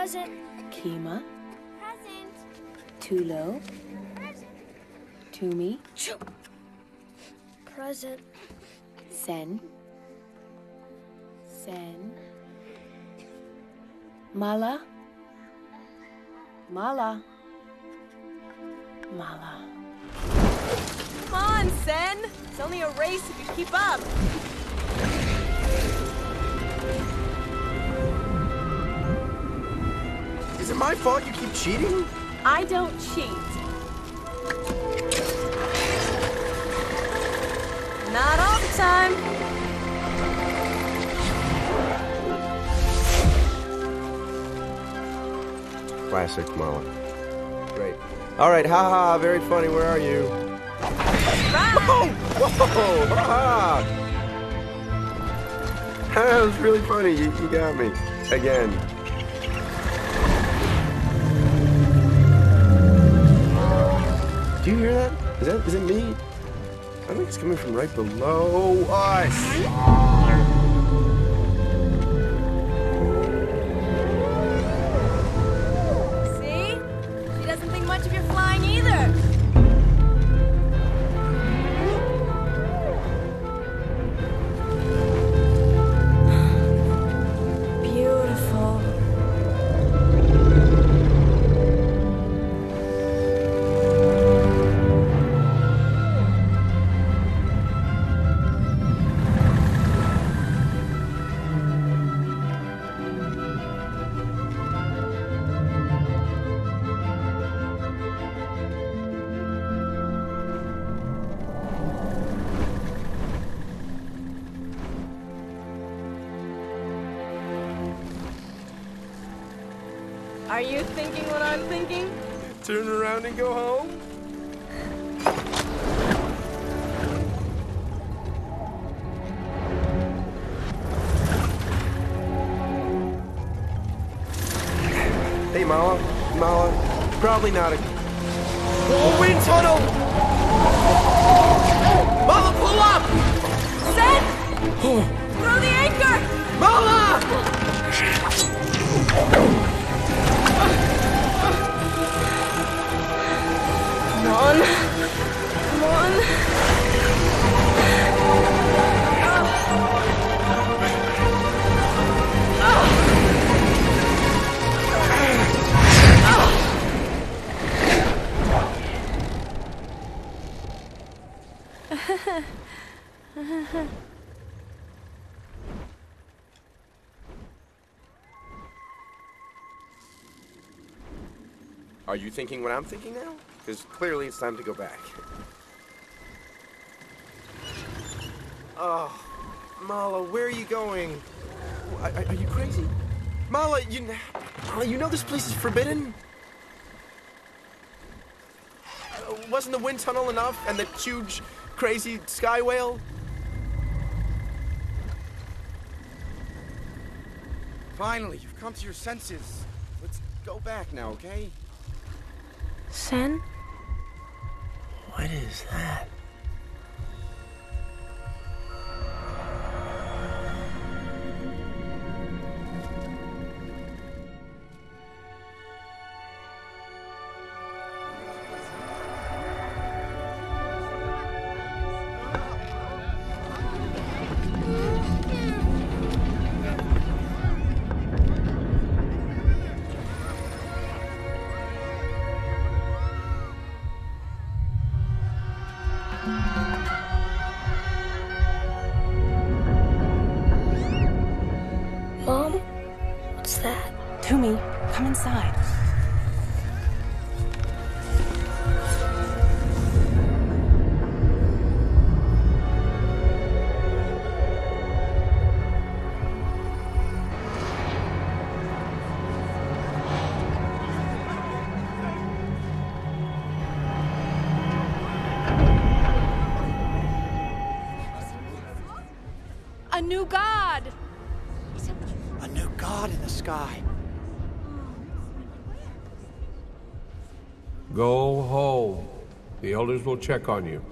Present. Kima, Present. Tulo, Tumi, Present. Sen, Sen, Mala, Mala, Mala. Come on, Sen! It's only a race if you keep up. Is it my fault you keep cheating? I don't cheat. Not all the time. Classic Mala. Great. All right, haha, very funny. Where are you? Oh, whoa, haha. That was really funny. You, you got me again. Do you hear that? Is that is it me? I think it's coming from right below us. See? She doesn't think much of your flying Are you thinking what I'm thinking? Turn around and go home. Hey, Mala. Mala. Probably not a. Oh, wind tunnel! Mala, pull up! Sen! Throw the anchor! Are you thinking what I'm thinking now? Because clearly it's time to go back. Oh, Mala, where are you going? Are, are- you crazy? Mala, you, Mala, you know this place is forbidden? Uh, wasn't the wind tunnel enough? And the huge, crazy sky whale? Finally, you've come to your senses. Let's go back now, okay? Sen? What is that? That? Tumi, come inside. A new god! A new god in the sky. Go home. The elders will check on you.